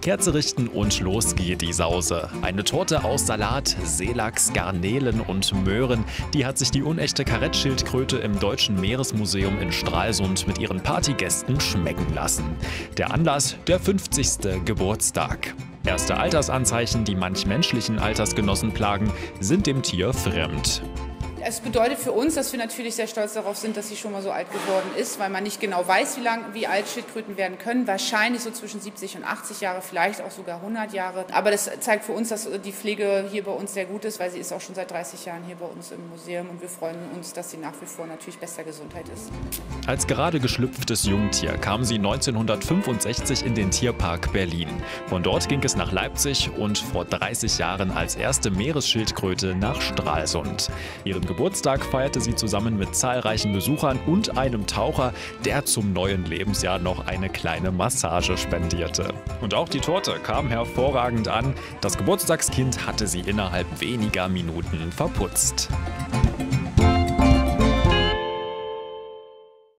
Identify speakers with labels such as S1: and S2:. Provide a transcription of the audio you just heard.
S1: Kerze richten und los geht die Sause. Eine Torte aus Salat, Seelachs, Garnelen und Möhren, die hat sich die unechte Karettschildkröte im Deutschen Meeresmuseum in Stralsund mit ihren Partygästen schmecken lassen. Der Anlass, der 50. Geburtstag. Erste Altersanzeichen, die manch menschlichen Altersgenossen plagen, sind dem Tier fremd.
S2: Es bedeutet für uns, dass wir natürlich sehr stolz darauf sind, dass sie schon mal so alt geworden ist, weil man nicht genau weiß, wie lang, wie alt Schildkröten werden können. Wahrscheinlich so zwischen 70 und 80 Jahre, vielleicht auch sogar 100 Jahre. Aber das zeigt für uns, dass die Pflege hier bei uns sehr gut ist, weil sie ist auch schon seit 30 Jahren hier bei uns im Museum und wir freuen uns, dass sie nach wie vor natürlich bester Gesundheit ist.
S1: Als gerade geschlüpftes Jungtier kam sie 1965 in den Tierpark Berlin. Von dort ging es nach Leipzig und vor 30 Jahren als erste Meeresschildkröte nach Stralsund. Ihren Geburtstag feierte sie zusammen mit zahlreichen Besuchern und einem Taucher, der zum neuen Lebensjahr noch eine kleine Massage spendierte. Und auch die Torte kam hervorragend an. Das Geburtstagskind hatte sie innerhalb weniger Minuten verputzt.